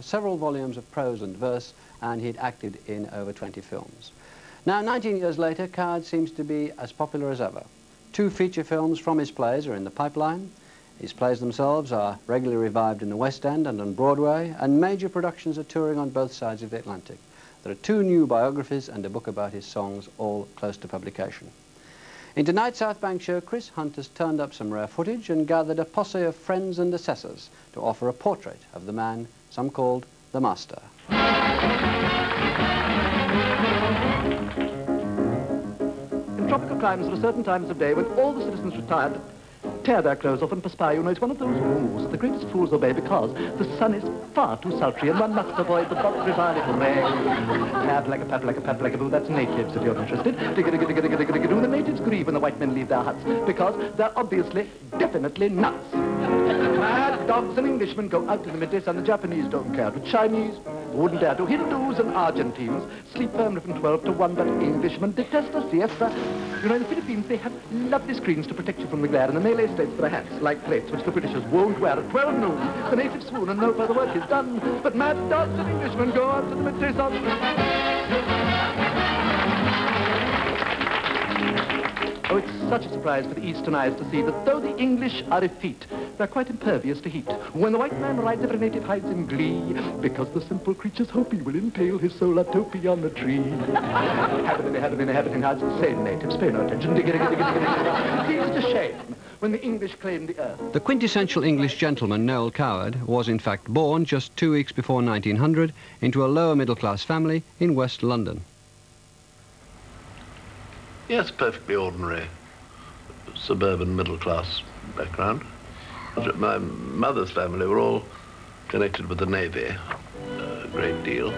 several volumes of prose and verse, and he'd acted in over 20 films. Now, 19 years later, Coward seems to be as popular as ever. Two feature films from his plays are in the pipeline. His plays themselves are regularly revived in the West End and on Broadway, and major productions are touring on both sides of the Atlantic. There are two new biographies and a book about his songs, all close to publication. In tonight's South Bank show, Chris Hunt has turned up some rare footage and gathered a posse of friends and assessors to offer a portrait of the man some called the Master. In tropical climes, there are certain times of day when all the citizens retired tear their clothes off and perspire. You know, it's one of those rules that the greatest fools obey because the sun is far too sultry and one must avoid the bog little rain. Pap like a pap like a pap like a boo, that's natives if you're interested. The natives grieve when the white men leave their huts because they're obviously, definitely nuts. Dogs and Englishmen go out in the midday sun. The Japanese don't care. The Chinese wouldn't dare to. Hindus and Argentines sleep firmly from 12 to 1, but Englishmen detest a siesta. You know, in the Philippines, they have lovely screens to protect you from the glare. and the Malay states, there hats, like plates, which the Britishers won't wear. At 12 noon, the natives swoon and no further work is done. But mad dogs and Englishmen go out to the midday sun. Oh, it's such a surprise for the Eastern eyes to see that though the English are effete, they're quite impervious to heat. When the white man rides, every native hides in glee, because the simple creature's hope he will impale his solar topee on the tree. heaven in heaven in heaven in hides the same natives, pay no attention. Digga, digga, digga, digga, digga. It seems a shame when the English claimed the earth. The quintessential English gentleman, Noel Coward, was in fact born just two weeks before 1900 into a lower middle-class family in West London. Yes, perfectly ordinary suburban middle-class background. My mother's family were all connected with the Navy a great deal.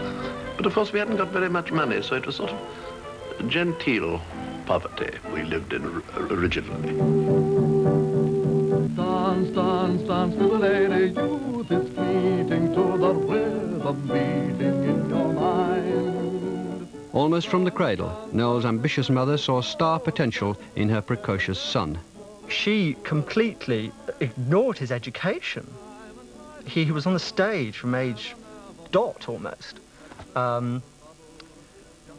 But of course we hadn't got very much money, so it was sort of genteel poverty we lived in originally. Dance, dance, dance to the lady, youth is fleeting to the rhythm beating in your mind. Almost from the cradle, Noel's ambitious mother saw star potential in her precocious son. She completely ignored his education. He, was on the stage from age dot almost. Um,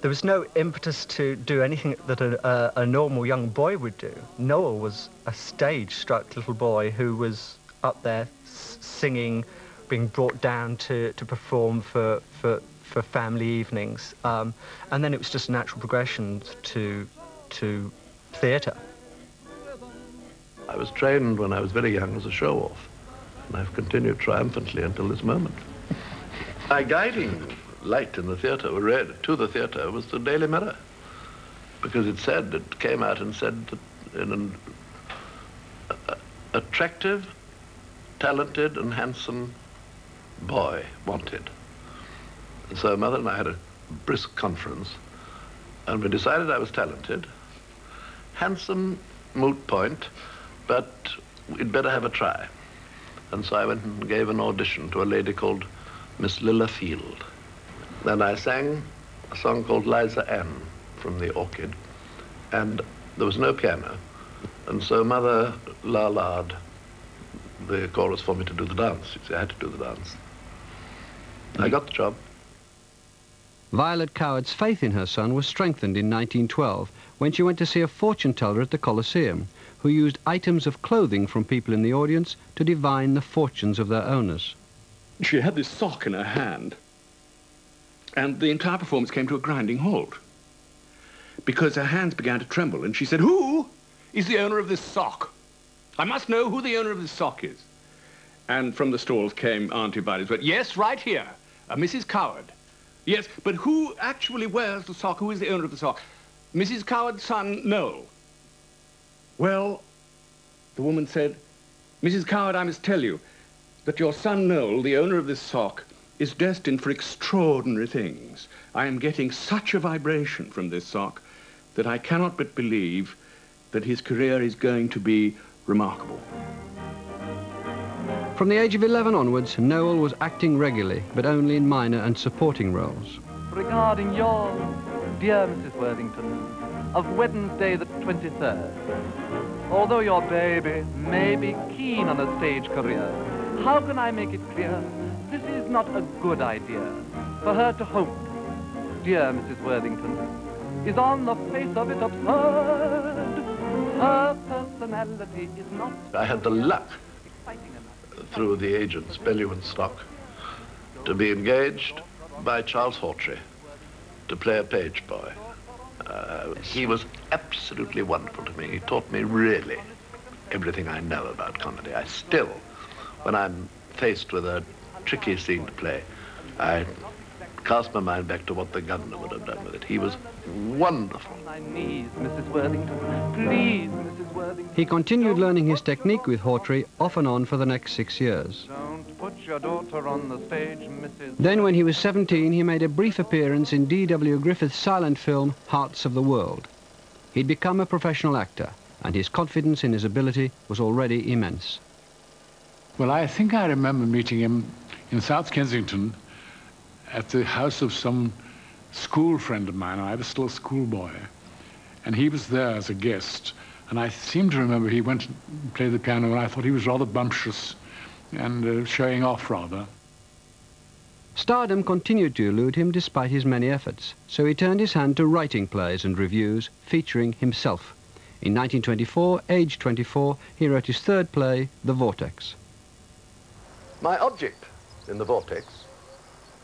there was no impetus to do anything that a, a, a, normal young boy would do. Noel was a stage-struck little boy who was up there singing, being brought down to, to perform for, for for family evenings. Um, and then it was just a natural progression to, to theatre. I was trained when I was very young as a show-off, and I've continued triumphantly until this moment. My guiding light in the theatre, read to the theatre, was the Daily Mirror, because it said, it came out and said that in an uh, attractive, talented and handsome boy wanted. So mother and I had a brisk conference, and we decided I was talented, handsome, moot point, but we'd better have a try. And so I went and gave an audition to a lady called Miss Lila Field. Then I sang a song called Liza Ann from the Orchid, and there was no piano. And so mother la la'd the chorus for me to do the dance. You see, I had to do the dance. I got the job. Violet Coward's faith in her son was strengthened in 1912 when she went to see a fortune teller at the Coliseum who used items of clothing from people in the audience to divine the fortunes of their owners. She had this sock in her hand and the entire performance came to a grinding halt because her hands began to tremble and she said, Who is the owner of this sock? I must know who the owner of this sock is. And from the stalls came Auntie Violet's word, yes, right here, a Mrs. Coward. Yes, but who actually wears the sock? Who is the owner of the sock? Mrs. Coward's son, Noel. Well, the woman said, Mrs. Coward, I must tell you that your son, Noel, the owner of this sock, is destined for extraordinary things. I am getting such a vibration from this sock that I cannot but believe that his career is going to be remarkable. From the age of 11 onwards, Noel was acting regularly, but only in minor and supporting roles. Regarding your, dear Mrs. Worthington, of Wednesday the 23rd, although your baby may be keen on a stage career, how can I make it clear this is not a good idea. For her to hope, dear Mrs. Worthington, is on the face of it absurd. Her personality is not I had the luck through the agents, Bellew and Stock, to be engaged by Charles Hawtrey to play a page boy. Uh, he was absolutely wonderful to me. He taught me really everything I know about comedy. I still, when I'm faced with a tricky scene to play, I cast my mind back to what the governor would have done with it. He was wonderful. On my knees, Mrs. Worthington. Please, Mrs. Worthington. He continued learning his technique with Hawtrey off and on for the next six years. Don't put your daughter on the stage, Mrs. Then when he was 17, he made a brief appearance in D.W. Griffith's silent film, Hearts of the World. He'd become a professional actor, and his confidence in his ability was already immense. Well, I think I remember meeting him in South Kensington at the house of some school friend of mine. I was still a schoolboy. And he was there as a guest. And I seem to remember he went and played the piano, and I thought he was rather bumptious and uh, showing off rather. Stardom continued to elude him despite his many efforts, so he turned his hand to writing plays and revues featuring himself. In 1924, aged 24, he wrote his third play, The Vortex. My object in The Vortex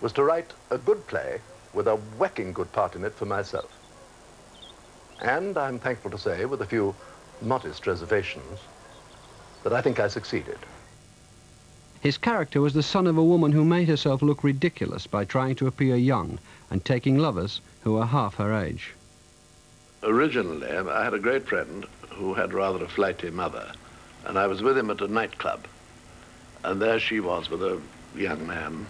was to write a good play with a whacking good part in it for myself. And I'm thankful to say, with a few modest reservations, that I think I succeeded. His character was the son of a woman who made herself look ridiculous by trying to appear young and taking lovers who were half her age. Originally, I had a great friend who had rather a flighty mother, and I was with him at a nightclub. And there she was with a young man.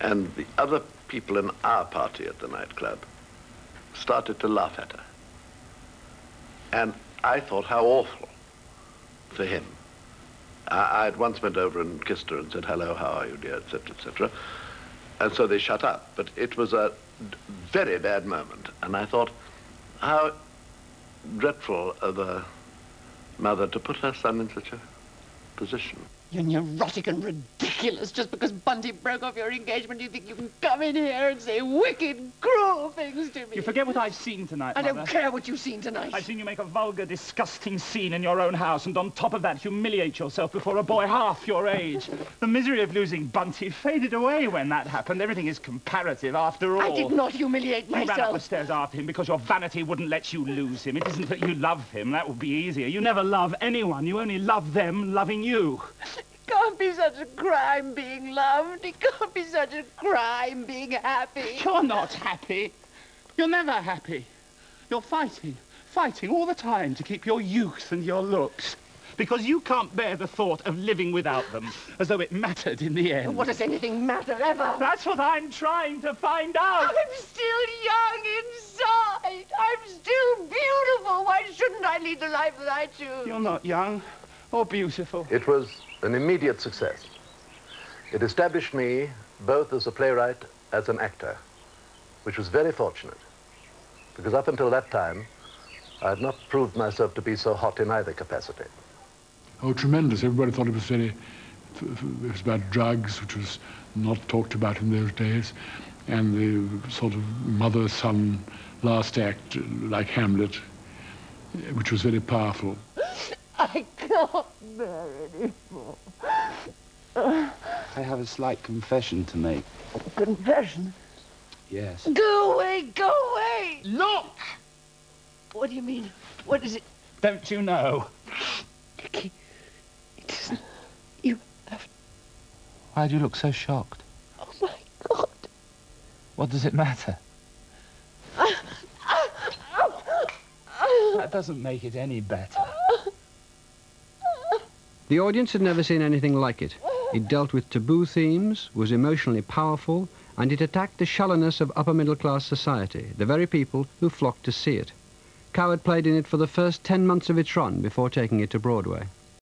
And the other people in our party at the nightclub started to laugh at her. And I thought how awful for him. I, I'd once went over and kissed her and said, hello, how are you, dear, etc., etc. And so they shut up. But it was a very bad moment. And I thought, how dreadful of a mother to put her son in such a position. You're neurotic and ridiculous. Just because Bunty broke off your engagement, you think you can come in here and say wicked, cruel things to me. You forget what I've seen tonight, I don't care what you've seen tonight. I've seen you make a vulgar, disgusting scene in your own house, and on top of that, humiliate yourself before a boy half your age. The misery of losing Bunty faded away when that happened. Everything is comparative, after all. I did not humiliate You ran up the stairs after him because your vanity wouldn't let you lose him. It isn't that you love him. That would be easier. You never love anyone. You only love them loving you. It can't be such a crime being loved. It can't be such a crime being happy. You're not happy. You're never happy. You're fighting, fighting all the time to keep your youth and your looks. Because you can't bear the thought of living without them, as though it mattered in the end. What does anything matter ever? That's what I'm trying to find out. I'm still young inside. I'm still beautiful. Why shouldn't I lead the life that I choose? You're not young or beautiful. It was an immediate success. It established me both as a playwright, as an actor, which was very fortunate, because up until that time, I had not proved myself to be so hot in either capacity. Oh, tremendous. Everybody thought it was very, it was about drugs, which was not talked about in those days, and the sort of mother-son last act, like Hamlet, which was very powerful. I can't bear anymore. I have a slight confession to make. Confession. Yes. Go away, go away. Look! What do you mean? What is it? Don't you know? Nicky, it isn't. You have. Why do you look so shocked? Oh my God. What does it matter? That doesn't make it any better. The audience had never seen anything like it. It dealt with taboo themes, was emotionally powerful, and it attacked the shallowness of upper middle class society, the very people who flocked to see it. Coward played in it for the first ten months of its run before taking it to Broadway.